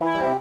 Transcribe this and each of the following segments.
Bye.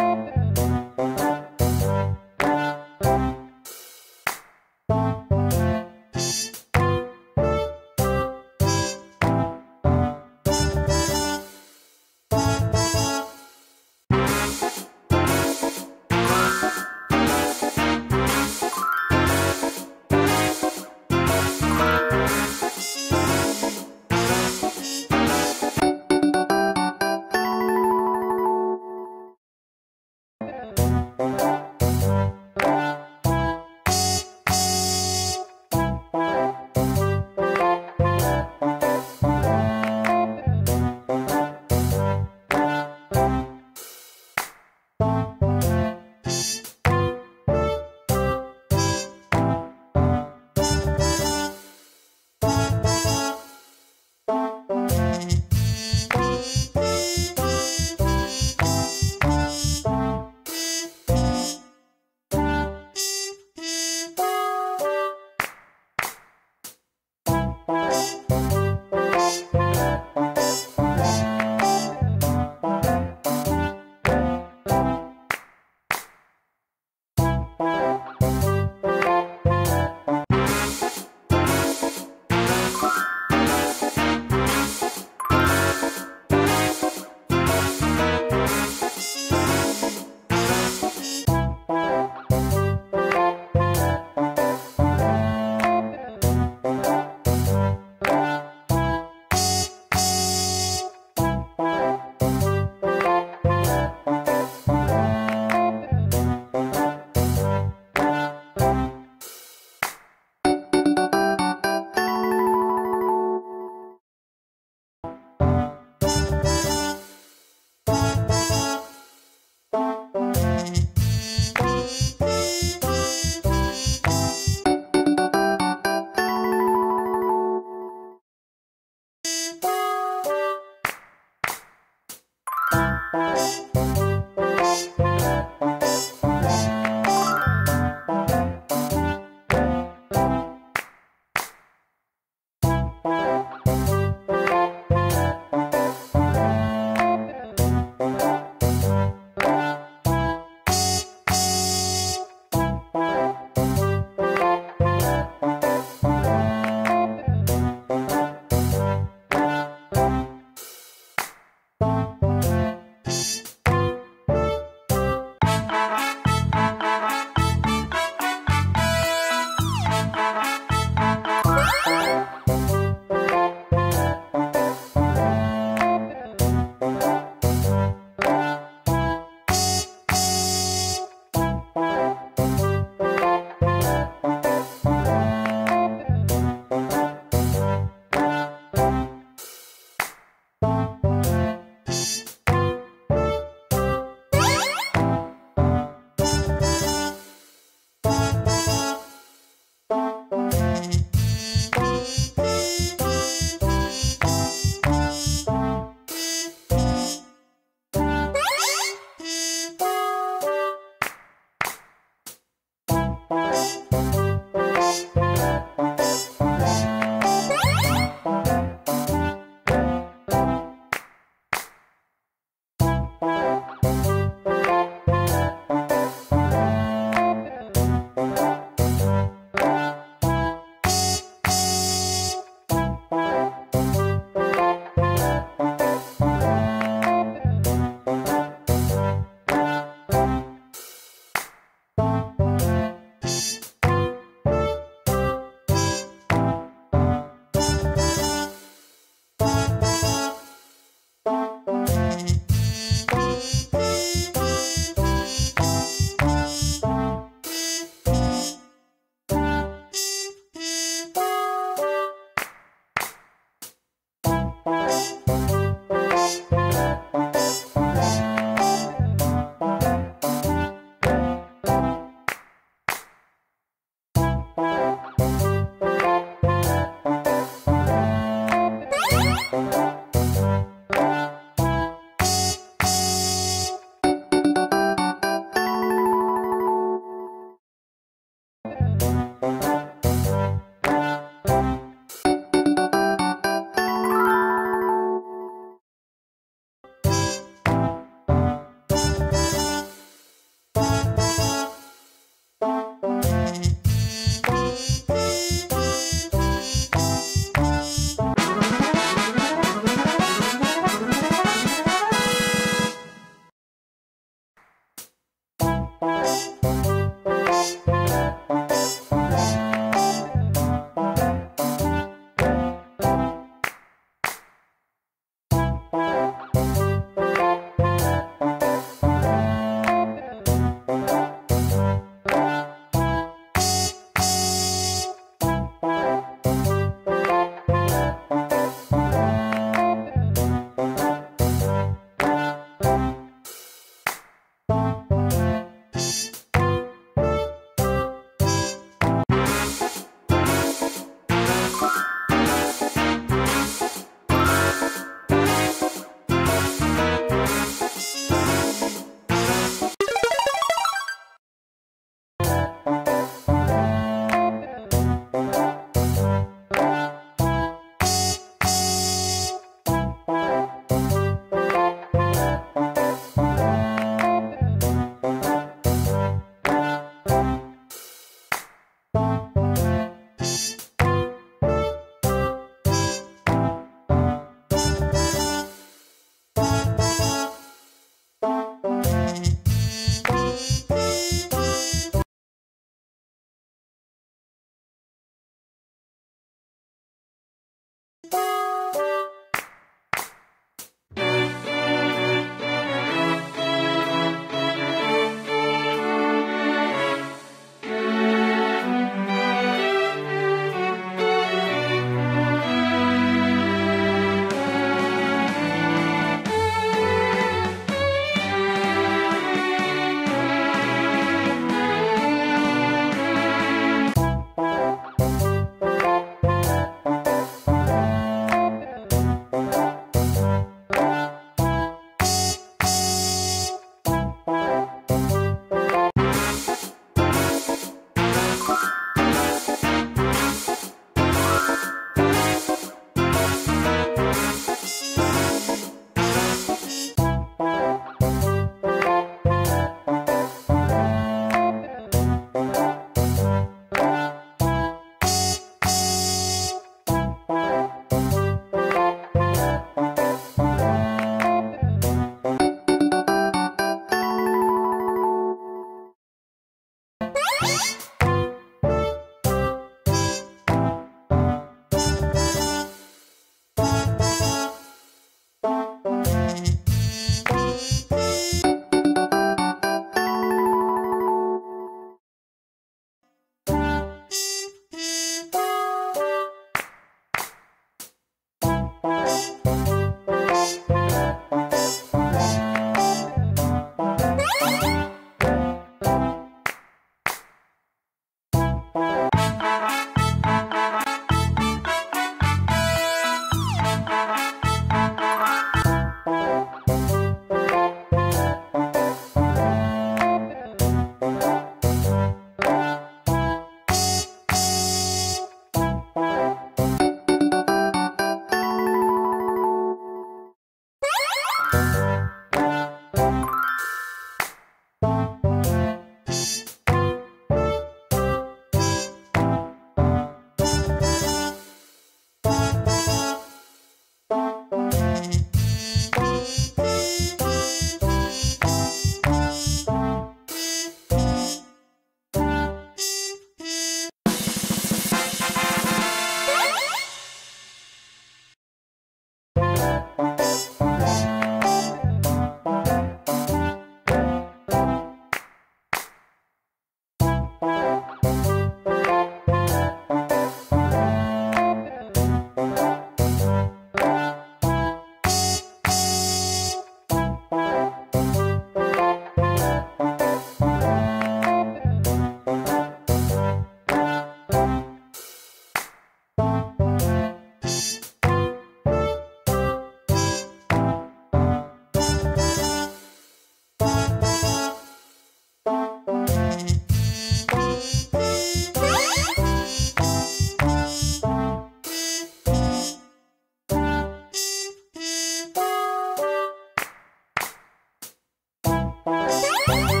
Thank you.